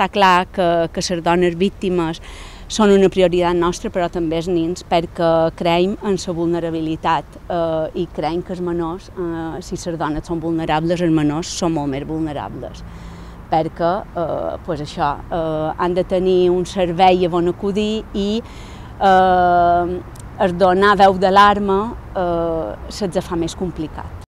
Està clar que, que les dones víctimes són una prioritat nostra, però també els nins, perquè creiem en la vulnerabilitat eh, i creiem que els menors, eh, si les dones són vulnerables, els menors són molt més vulnerables perquè eh, pues això, eh, han de tenir un servei a on acudir i eh, es donar veu d'alarma eh, se'ls fa més complicat.